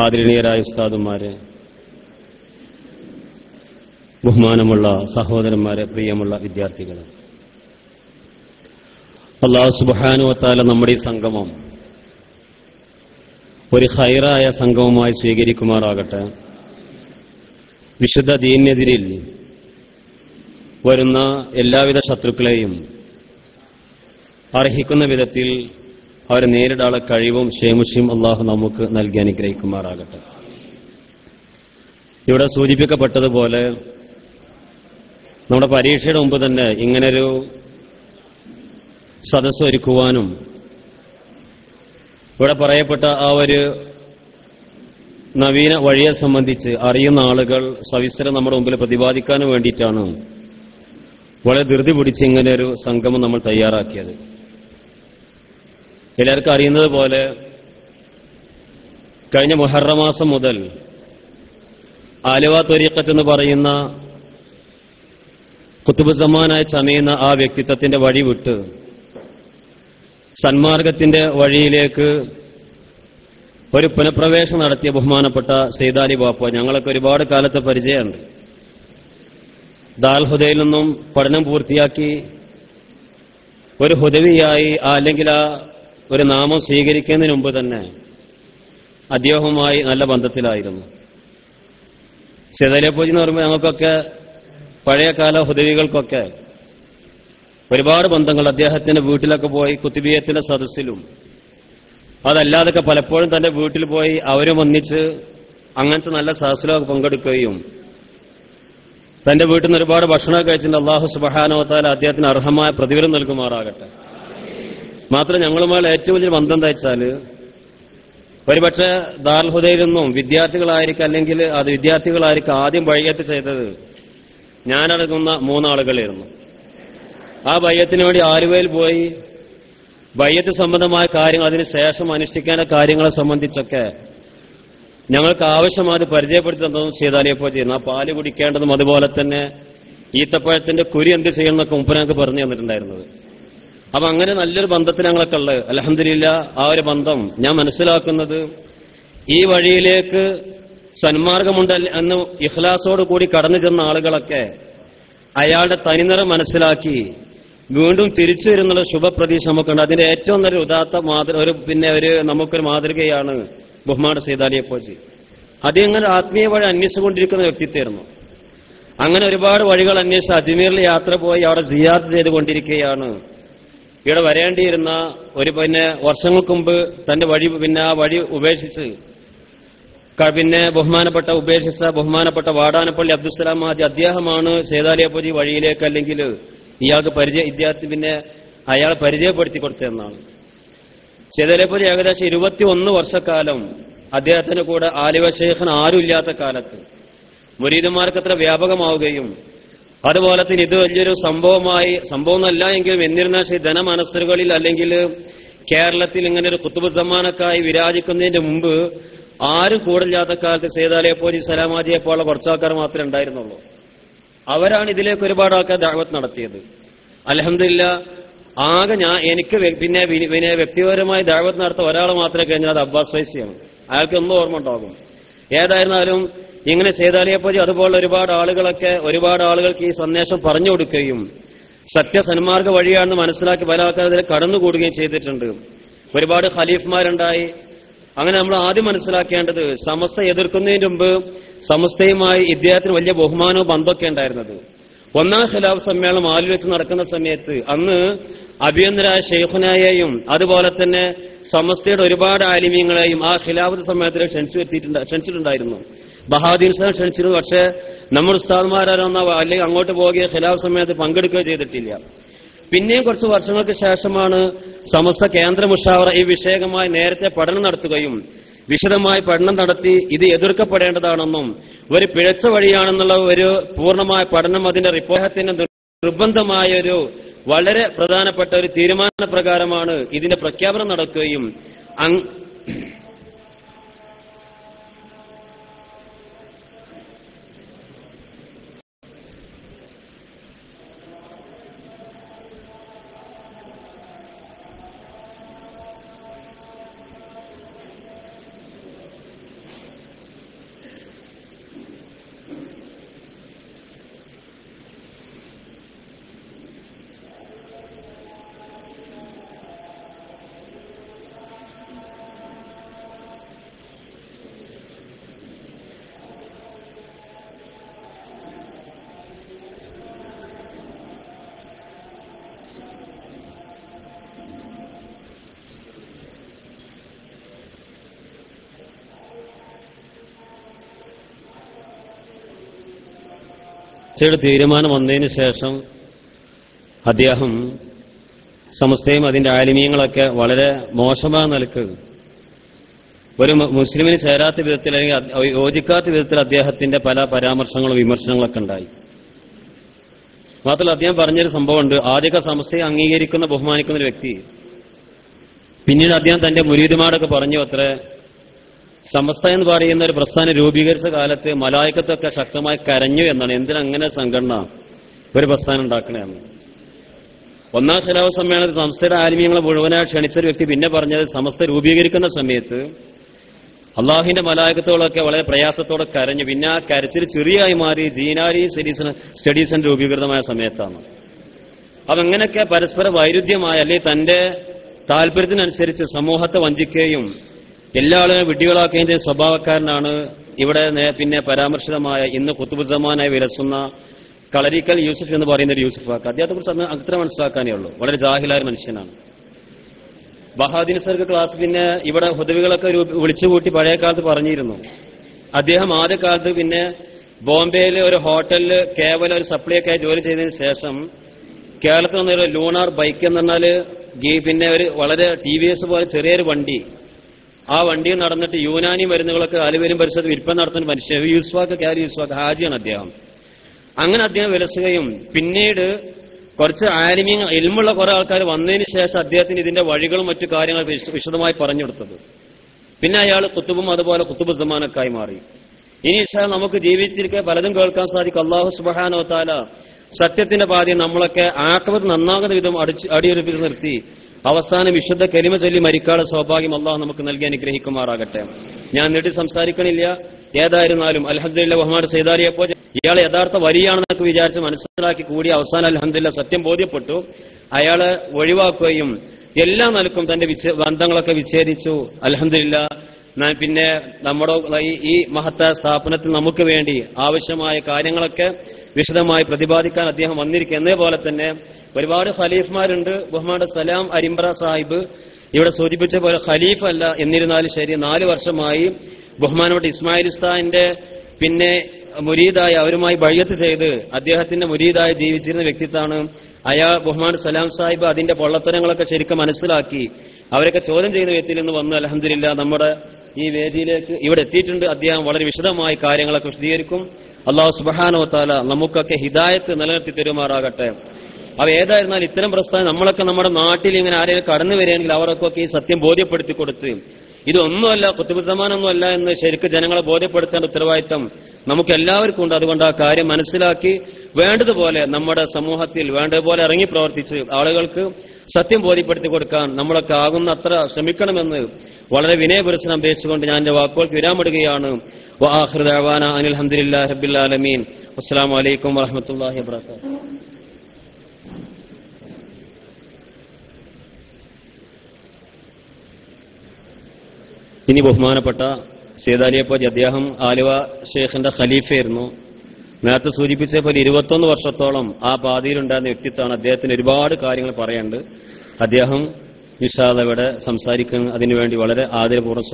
ആദരണീയരായ ഉസ്താദുമാരെ ബഹുമാനമുള്ള സഹോദരന്മാരെ പ്രിയമുള്ള വിദ്യാർത്ഥികൾ അള്ളാഹു സുബാനുവത്താല നമ്മുടെ ഈ സംഗമം ഒരു ഹൈറായ സംഗമമായി സ്വീകരിക്കുമാറാകട്ടെ. വിശുദ്ധ ദീനെതിരിൽ വരുന്ന എല്ലാവിധ ശത്രുക്കളെയും അർഹിക്കുന്ന വിധത്തിൽ അവരെ നേരിടാനുള്ള കഴിവും ക്ഷേമുഷ്യം അള്ളാഹു നമുക്ക് നൽകി അനുഗ്രഹിക്കുമാറാകട്ടെ. ഇവിടെ സൂചിപ്പിക്കപ്പെട്ടതുപോലെ നമ്മുടെ പരീക്ഷയുടെ മുമ്പ് തന്നെ ഇങ്ങനൊരു സദസ്സ് ഒരുക്കുവാനും ഇവിടെ പറയപ്പെട്ട ആ ഒരു നവീന വഴിയെ സംബന്ധിച്ച് അറിയുന്ന ആളുകൾ സവിസ്തരം നമ്മുടെ മുമ്പിൽ പ്രതിപാദിക്കാനും വേണ്ടിയിട്ടാണ് വളരെ ധൃതി പിടിച്ച് ഇങ്ങനെ ഒരു സംഗമം നമ്മൾ തയ്യാറാക്കിയത്. എല്ലാവർക്കും അറിയുന്നത് പോലെ കഴിഞ്ഞ മുഹറമാസം മുതൽ ആലുവ ത്വരീക്കത്ത് എന്ന് പറയുന്ന കുത്തുബുസമാനായി ചമയുന്ന ആ വ്യക്തിത്വത്തിന്റെ വഴി വിട്ട് സന്മാർഗത്തിന്റെ വഴിയിലേക്ക് ഒരു പുനഃപ്രവേശം നടത്തിയ ബഹുമാനപ്പെട്ട സെയ്താലി ബാപ്പ. ഞങ്ങളൊക്കെ ഒരുപാട് കാലത്തെ പരിചയമുണ്ട്. ദാൽഹുദയിൽ നിന്നും പഠനം പൂർത്തിയാക്കി ഒരു ഹുദവിയായി അല്ലെങ്കിൽ ആ ഒരു നാമം സ്വീകരിക്കുന്നതിന് മുമ്പ് തന്നെ അദ്ദേഹവുമായി നല്ല ബന്ധത്തിലായിരുന്നു. സെതലേപ്പൂജി എന്ന് പറയുമ്പോൾ ഞങ്ങൾക്കൊക്കെ പഴയകാല ഹുദവികൾക്കൊക്കെ ഒരുപാട് ബന്ധങ്ങൾ. അദ്ദേഹത്തിന്റെ വീട്ടിലൊക്കെ പോയി കുത്തിബീയത്തിന്റെ സദസ്സിലും. അതല്ലാതൊക്കെ പലപ്പോഴും തന്റെ വീട്ടിൽ പോയി അവരും ഒന്നിച്ച് അങ്ങനത്തെ നല്ല സദസ്സിലൊക്കെ പങ്കെടുക്കുകയും തന്റെ വീട്ടിൽ നിന്ന് ഒരുപാട് ഭക്ഷണമൊക്കെ കഴിച്ചിട്ട് അള്ളാഹു സുബഹാനോത്താൽ അദ്ദേഹത്തിന് അർഹമായ പ്രതിഫലം നൽകുമാറാകട്ടെ. മാത്രം ഞങ്ങളുമായി ഏറ്റവും വലിയ ബന്ധം എന്താ വെച്ചാൽ ഒരുപക്ഷെ ദാർഹുദയിൽ നിന്നും വിദ്യാർത്ഥികളായിരിക്കും അല്ലെങ്കിൽ അത് വിദ്യാർത്ഥികളായിരിക്കും ആദ്യം വഴികേറ്റ് ചെയ്തത് ഞാനടങ്ങുന്ന മൂന്നാളുകളായിരുന്നു. ആ ബയ്യത്തിന് വേണ്ടി ആലുവയിൽ പോയി ബയ്യത്ത് സംബന്ധമായ കാര്യങ്ങൾ അതിനുശേഷം അനുഷ്ഠിക്കേണ്ട കാര്യങ്ങളെ സംബന്ധിച്ചൊക്കെ ഞങ്ങൾക്ക് ആവശ്യമായത് പരിചയപ്പെടുത്തി തന്നതും ചെയ്താലിയപ്പോ ചെയ്യുന്നു. ആ പാൽ കുടിക്കേണ്ടതും അതുപോലെ തന്നെ ഈത്തപ്പഴത്തിന്റെ കുരി എന്ത് ചെയ്യണമെന്നൊക്കെ മുമ്പ് പറഞ്ഞു തന്നിട്ടുണ്ടായിരുന്നത്. അപ്പൊ അങ്ങനെ നല്ലൊരു ബന്ധത്തിൽ ഞങ്ങളൊക്കെ ഉള്ളത്. അലഹമില്ല ആ ഒരു ബന്ധം ഞാൻ മനസ്സിലാക്കുന്നത് ഈ വഴിയിലേക്ക് സന്മാർഗമുണ്ട് എന്ന് ഇഖ്ലാസോട് കൂടി കടന്നു ചെന്ന ആളുകളൊക്കെ അയാളുടെ തനിനിറം മനസ്സിലാക്കി വീണ്ടും തിരിച്ചു വരുന്നുള്ള ശുഭപ്രതീക്ഷ നമുക്കുണ്ട്. അതിന്റെ ഏറ്റവും നല്ല ഉദാത്ത മാതൃ ഒരു പിന്നെ ഒരു നമുക്കൊരു മാതൃകയാണ് ബഹുമാന സീതാലിയെപ്പോജി അതിങ്ങനെ ആത്മീയ വഴി അന്വേഷിച്ചുകൊണ്ടിരിക്കുന്ന വ്യക്തിത്വമായിരുന്നു. അങ്ങനെ ഒരുപാട് വഴികൾ അന്വേഷിച്ച് അജ്മീറിൽ യാത്ര പോയി അവിടെ സിയാർത്ത് ചെയ്തുകൊണ്ടിരിക്കുകയാണ്. ഇവിടെ വരേണ്ടിയിരുന്ന ഒരു പിന്നെ വർഷങ്ങൾക്ക് മുമ്പ് തന്റെ വഴി പിന്നെ ആ വഴി ഉപേക്ഷിച്ച് പിന്നെ ബഹുമാനപ്പെട്ട ഉപേക്ഷിച്ച ബഹുമാനപ്പെട്ട വാടാനപ്പള്ളി അബ്ദുസ്സലാം ആദ്യ അദ്ദേഹമാണ് സേതാലിയപ്പുരി വഴിയിലേക്ക് അല്ലെങ്കിൽ ഇയാൾക്ക് പരിചയ വിദ്യാർത്ഥി പിന്നെ അയാളെ പരിചയപ്പെടുത്തി കൊടുത്തതെന്നാണ്. സേതാലിയപ്പുരി ഏകദേശം ഇരുപത്തി ഒന്ന് വർഷക്കാലം അദ്ദേഹത്തിന് കൂടെ ആലിവ ശേഖൻ ആരുമില്ലാത്ത കാലത്ത്. മുരീദന്മാർക്ക് അത്ര വ്യാപകമാവുകയും അതുപോലെ തന്നെ ഇത് വലിയൊരു സംഭവമായി സംഭവമല്ല എങ്കിലും എന്നിരുന്നാൽ ശരി ജനമനസ്സുകളിൽ അല്ലെങ്കിൽ കേരളത്തിൽ ഇങ്ങനെ ഒരു കുത്തുബ് സമ്മാനക്കായി വിരാജിക്കുന്നതിന്റെ മുമ്പ് ആരും കൂടില്ലാത്ത കാലത്ത് സേതാലയെ പോലീസ് സലാമാജിയെ പോലുള്ള കുറച്ച് ആൾക്കാർ മാത്രമേ ഉണ്ടായിരുന്നുള്ളൂ. അവരാണ് ഇതിലേക്ക് ഒരുപാട് ആൾക്കാർ ദാവത്ത് നടത്തിയത്. അലഹമില്ല ആകെ ഞാൻ എനിക്ക് പിന്നെ പിന്നെ വ്യക്തിപരമായി ദാവത്ത് നടത്ത ഒരാൾ മാത്രമേ കഴിഞ്ഞാൽ അത് അബ്ബാസ് ഫൈസിയാണ്. അയാൾക്ക് ഒന്നും ഓർമ്മ ഉണ്ടാകും. ഏതായിരുന്നാലും ഇങ്ങനെ സേതാലിയെപ്പറ്റി അതുപോലെ ഒരുപാട് ആളുകളൊക്കെ ഒരുപാട് ആളുകൾക്ക് ഈ സന്ദേശം പറഞ്ഞു കൊടുക്കുകയും സത്യസന്മാർഗ വഴിയാണെന്ന് മനസ്സിലാക്കി പല ആൾക്കാർ അതിൽ കടന്നുകൂടുകയും ചെയ്തിട്ടുണ്ട്. ഒരുപാട് ഖലീഫ്മാരുണ്ടായി. അങ്ങനെ നമ്മൾ ആദ്യം മനസ്സിലാക്കേണ്ടത് സമസ്ത എതിർക്കുന്നതിന് മുമ്പ് സമസ്തയുമായി ഇദ്ദേഹത്തിന് വലിയ ബഹുമാനവും ബന്ധമൊക്കെ ഉണ്ടായിരുന്നത്. ഒന്നാം ഖിലാഫ് സമ്മേളനം ആലിൽ വെച്ച് നടക്കുന്ന സമയത്ത് അന്ന് അഭിയന്തരായ ഷെയ്ഖുനായെയും അതുപോലെ തന്നെ സമസ്തയുടെ ഒരുപാട് ആലിമ്യങ്ങളെയും ആ ഖിലാഫത്ത് സമ്മേളനത്തിൽ ക്ഷണിച്ചു എത്തിയിട്ടുണ്ട് ക്ഷണിച്ചിട്ടുണ്ടായിരുന്നു. ബഹാദീർ സാർ ക്ഷണിച്ചിരുന്നു. പക്ഷേ നമ്മുടെ ഉസ്താദ്മാരാരൊന്നോ അല്ലെങ്കിൽ അങ്ങോട്ട് പോവുകയോ ഖിലാഫ് സമയത്ത് പങ്കെടുക്കുകയോ ചെയ്തിട്ടില്ല. പിന്നെയും കുറച്ച് വർഷങ്ങൾക്ക് ശേഷമാണ് സമസ്ത കേന്ദ്ര മുഷാവറ ഈ വിഷയകമായി നേരത്തെ പഠനം നടത്തുകയും വിശദമായി പഠനം നടത്തി ഇത് എതിർക്കപ്പെടേണ്ടതാണെന്നും ഒരു പിഴച്ച വഴിയാണെന്നുള്ള ഒരു പൂർണമായ പഠനം അതിന്റെ റിപ്പോർട്ടത്തിന് നിർബന്ധമായ ഒരു വളരെ പ്രധാനപ്പെട്ട ഒരു തീരുമാന പ്രകാരമാണ് ഇതിന്റെ പ്രഖ്യാപനം നടക്കുകയും ചർച്ചയുടെ തീരുമാനം വന്നതിന് ശേഷം അദ്ദേഹം സമസ്തയും അതിന്റെ ആലിമീയങ്ങളൊക്കെ വളരെ മോശമായ നിലയ്ക്ക് ഒരു മുസ്ലിമിന് ചേരാത്ത വിധത്തിൽ അല്ലെങ്കിൽ യോജിക്കാത്ത വിധത്തിൽ അദ്ദേഹത്തിന്റെ പല പരാമർശങ്ങളും വിമർശനങ്ങളൊക്കെ ഉണ്ടായി. മാത്രമല്ല അദ്ദേഹം പറഞ്ഞൊരു സംഭവമുണ്ട്. ആദ്യമൊക്കെ സമസ്തയെ അംഗീകരിക്കുന്ന ബഹുമാനിക്കുന്ന ഒരു വ്യക്തി. പിന്നീട് അദ്ദേഹം തന്റെ മുരീതുമാരൊക്കെ പറഞ്ഞു അത്ര സമസ്ത എന്ന് പറയുന്ന ഒരു പ്രസ്ഥാനം രൂപീകരിച്ച കാലത്ത് മലായക്കത്തൊക്കെ ശക്തമായി കരഞ്ഞു എന്നാണ്. എന്തിനങ്ങനെ സംഘടന ഒരു പ്രസ്ഥാനം ഉണ്ടാക്കണമെന്ന് ഒന്നാം ശിലാവ് സമ്മേളനത്തിൽ സംസ്ഥയുടെ ആത്മീയങ്ങളെ മുഴുവനായി ക്ഷണിച്ചൊരു വ്യക്തി പിന്നെ പറഞ്ഞത് സമസ്ത രൂപീകരിക്കുന്ന സമയത്ത് അള്ളാഹിന്റെ മലായകത്തോളൊക്കെ വളരെ പ്രയാസത്തോടെ കരഞ്ഞു. പിന്നെ ആ കരച്ചിൽ ചെറിയായി മാറി ജീനാരി സ്റ്റഡീസ് സ്റ്റഡി സെന്റർ രൂപീകൃതമായ സമയത്താണ്. അതെങ്ങനെയൊക്കെ പരസ്പര വൈരുദ്ധ്യമായ അല്ലെങ്കിൽ തന്റെ താല്പര്യത്തിനനുസരിച്ച് സമൂഹത്തെ വഞ്ചിക്കുകയും എല്ലാ ആളുകളും വിഡ്ഢികളാക്കേണ്ട സ്വഭാവക്കാരനാണ് ഇവിടെ പിന്നെ പരാമർശിതമായ ഇന്ന് കുത്തുബുസമാനായി വിലസുന്ന കളരിക്കൽ യൂസഫ് എന്ന് പറയുന്ന ഒരു യൂസുഫ് ആക്ക അദ്ദേഹത്തെ കുറിച്ച് അന്ന് അത്ര മനസ്സിലാക്കാനേ ഉള്ളൂ. വളരെ ജാഹിലായ മനുഷ്യനാണ്. ബഹാദിൻ സർക്ക് ക്ലാസ് പിന്നെ ഇവിടെ ഹുദവികളൊക്കെ വിളിച്ചുകൂട്ടി പഴയ കാലത്ത് പറഞ്ഞിരുന്നു. അദ്ദേഹം ആദ്യ കാലത്ത് പിന്നെ ബോംബെയിലെ ഒരു ഹോട്ടലിൽ കേവലം ഒരു സപ്ലൈ ഒക്കെ ആയി ജോലി ചെയ്തതിന് ശേഷം കേരളത്തിൽ നിന്നൊരു ലൂണാർ ബൈക്ക് എന്ന് പറഞ്ഞാൽ പിന്നെ ഒരു വളരെ ടി വി എസ് പോലെ ചെറിയൊരു വണ്ടി ആ വണ്ടിയിൽ നടന്നിട്ട് യൂനാനി മരുന്നുകളൊക്കെ അലുവരും പരിസരത്ത് വിൽപ്പന നടത്തുന്ന മനുഷ്യൻ യൂസ്വാക്ക് ക്യാരി യൂസ്വാക്ക് ഹാജിയാണ് അദ്ദേഹം. അങ്ങനെ അദ്ദേഹം വിലസുകയും പിന്നീട് കുറച്ച് ആലിമ്യ എൽമുള്ള കുറെ ആൾക്കാർ വന്നതിന് ശേഷം അദ്ദേഹത്തിന് ഇതിന്റെ വഴികളും മറ്റു കാര്യങ്ങൾ വിശദമായി പറഞ്ഞു കൊടുത്തത്. പിന്നെ അയാൾ കുത്തുബും അതുപോലെ കുത്തുബ് സമാനക്കായി മാറി. ഇനി ഇഷാ നമുക്ക് ജീവിച്ചിരിക്കെ പലതും കേൾക്കാൻ സാധിക്കും. അള്ളാഹു സുബാനോ താല സത്യത്തിന്റെ പാതി നമ്മളൊക്കെ ആക്കവത് നന്നാകുന്ന വിധം അടിച്ച് അടിയൊരുപ്പിച്ച് നിർത്തി. അവസാനം വിശുദ്ധ കരിമ ചൊല്ലി മരിക്കാനുള്ള സൗഭാഗ്യം അള്ളാഹു നമുക്ക് നൽകി അനുഗ്രഹിക്കുമാറാകട്ടെ. ഞാൻ നീട്ടി സംസാരിക്കണില്ല. ഏതായിരുന്നാലും അലഹദില്ല മുഹമ്മദ് പോലെ ഇയാൾ യഥാർത്ഥ വരിയാണെന്നൊക്കെ വിചാരിച്ച് മനസ്സിലാക്കി കൂടി അവസാനം അലഹദില്ല സത്യം ബോധ്യപ്പെട്ടു. അയാളെ ഒഴിവാക്കുകയും എല്ലാ നിലക്കും തന്റെ ബന്ധങ്ങളൊക്കെ വിച്ഛേദിച്ചു. അലഹദില്ല പിന്നെ നമ്മുടെ ഈ- മഹത്തായ സ്ഥാപനത്തിൽ നമുക്ക് വേണ്ടി ആവശ്യമായ കാര്യങ്ങളൊക്കെ വിശദമായി പ്രതിപാദിക്കാൻ അദ്ദേഹം വന്നിരിക്കുക എന്നേപോലെ തന്നെ ഒരുപാട് ഖലീഫ്മാരുണ്ട്. ബഹുമാന്റെ സലാം അരിമ്പ്ര സാഹിബ്. ഇവിടെ സൂചിപ്പിച്ച പോലെ ഖലീഫ് അല്ല എന്നിരുന്നാലും ശരി നാല് വർഷമായി ബഹുമാനപ്പെട്ട ഇസ്മായിൽ ഉസ്താദിന്റെ പിന്നെ മുരീദായ അവരുമായി ബയ്യത്ത് ചെയ്ത് അദ്ദേഹത്തിന്റെ മുരീദായി ജീവിച്ചിരുന്ന വ്യക്തിത്വമാണ് അയാൾ. ബഹുമാൻ സലാം സാഹിബ് അതിന്റെ പൊള്ളത്തരങ്ങളൊക്കെ ശരിക്കും മനസ്സിലാക്കി അവരൊക്കെ ചോദ്യം ചെയ്യുന്ന വ്യക്തിയിൽ നിന്ന് വന്ന് അലഹദില്ല നമ്മുടെ ഈ വേദിയിലേക്ക് ഇവിടെ എത്തിയിട്ടുണ്ട്. അദ്ദേഹം വളരെ വിശദമായി കാര്യങ്ങളൊക്കെ വിശദീകരിക്കും. അള്ളാഹു സുബാനോ താല നമുക്കൊക്കെ ഹിദായത്ത് നിലനിർത്തി തരുമാറാകട്ടെ. അവ ഏതായിരുന്നാലും ഇത്തരം പ്രസ്ഥാനം നമ്മളൊക്കെ നമ്മുടെ നാട്ടിൽ ഇങ്ങനെ ആരെങ്കിലും കടന്നു വരികയാണെങ്കിൽ അവർക്കൊക്കെ ഈ സത്യം ബോധ്യപ്പെടുത്തി കൊടുത്ത് ഇതൊന്നുമല്ല കുത്തുബുസമാനൊന്നുമല്ല എന്ന് ശരിക്കും ജനങ്ങളെ ബോധ്യപ്പെടുത്തേണ്ട ഉത്തരവാദിത്തം നമുക്ക് എല്ലാവർക്കും ഉണ്ട്. അതുകൊണ്ട് ആ കാര്യം മനസ്സിലാക്കി വേണ്ടതുപോലെ നമ്മുടെ സമൂഹത്തിൽ വേണ്ടതുപോലെ ഇറങ്ങി പ്രവർത്തിച്ച് ആളുകൾക്ക് സത്യം ബോധ്യപ്പെടുത്തി കൊടുക്കാൻ നമ്മളൊക്കെ ആകുന്ന അത്ര ശ്രമിക്കണമെന്ന് വളരെ വിനയപുരസനം അപേക്ഷിച്ചുകൊണ്ട് ഞാൻ എന്റെ വാക്കുകൾക്ക് വിരാമിടുകയാണ് അനിൽ ഹംദുലില്ലാഹി റബ്ബിൽ ആലമീൻ. അസ്സലാമു അലൈക്കും വറഹ്മത്തുള്ളാഹി ഇനി ബഹുമാനപ്പെട്ട സീതാലിയപ്പോജി അദ്ദേഹം ആലുവ ഷേഖിന്റെ ഖലീഫയായിരുന്നു. നേരത്തെ സൂചിപ്പിച്ച പോലെ ഇരുപത്തൊന്ന് വർഷത്തോളം ആ പാതിയിലുണ്ടായിരുന്ന വ്യക്തിത്വമാണ് അദ്ദേഹത്തിന് ഒരുപാട് കാര്യങ്ങൾ പറയാനുണ്ട്. അദ്ദേഹം നിഷാദ് ഇവിടെ സംസാരിക്കുന്ന അതിനുവേണ്ടി വളരെ ആദരപൂർവം